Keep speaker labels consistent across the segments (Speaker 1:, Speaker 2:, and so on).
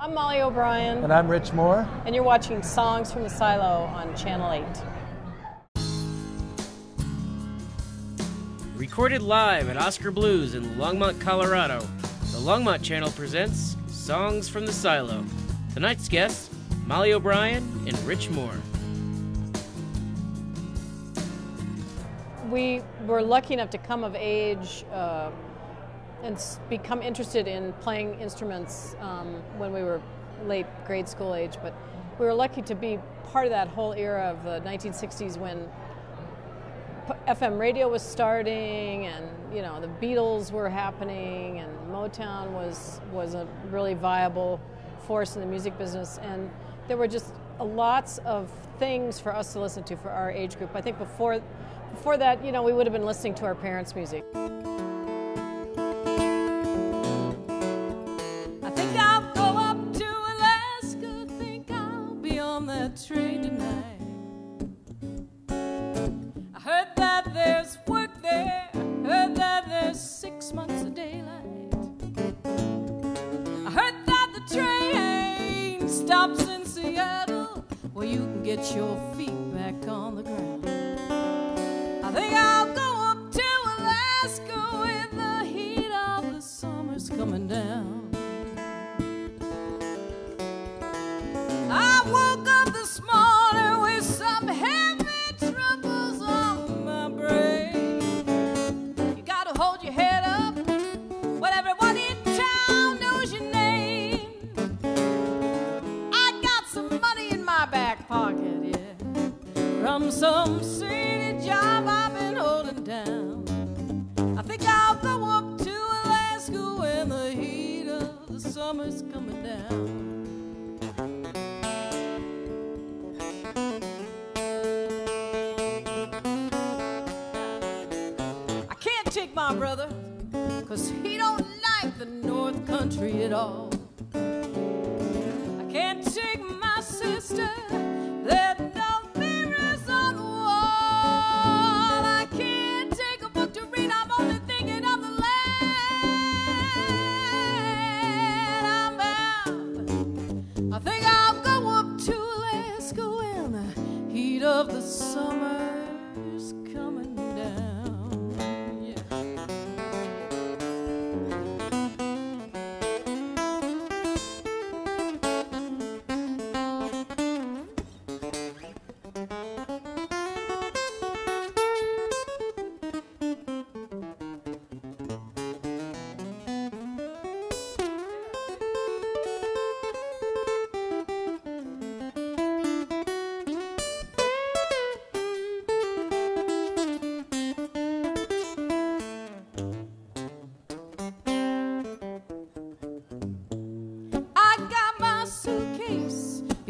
Speaker 1: I'm Mollie O'Brien.
Speaker 2: And I'm Rich Moore.
Speaker 1: And you're watching Songs from the Silo on Channel 8.
Speaker 3: Recorded live at Oskar Blues in Longmont, Colorado, the Longmont Channel presents Songs from the Silo. Tonight's guests, Mollie O'Brien and Rich Moore.
Speaker 1: We were lucky enough to come of age uh, and become interested in playing instruments um, when we were late grade school age, but we were lucky to be part of that whole era of the 1960s when FM radio was starting, and you know the Beatles were happening, and Motown was was a really viable force in the music business, and there were just lots of things for us to listen to for our age group. I think before before that, you know, we would have been listening to our parents' music.
Speaker 4: Train tonight. I heard that there's work there, heard that there's six months of daylight. I heard that the train stops in Seattle where you can get your feet back on the ground. I think I'll go up to Alaska when some city job I've been holding down. I think I'll go up to Alaska when the heat of the summer's coming down. I can't take my brother, cause he don't like the North Country at all. I can't take my sister,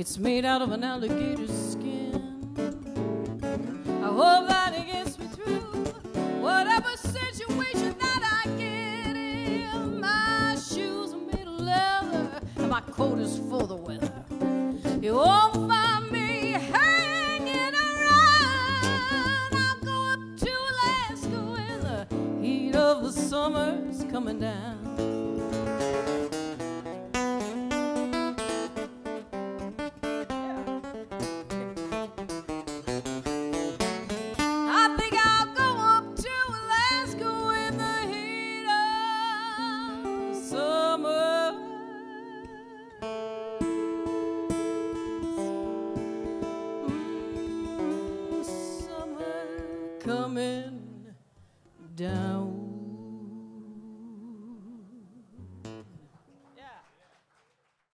Speaker 4: It's made out of an alligator skin. I hope that it gets me through whatever situation that I get in. My shoes are made of leather, and my coat is for the weather. You won't find me hanging around. I'll go up to Alaska when the heat of the summer's coming down. Coming down.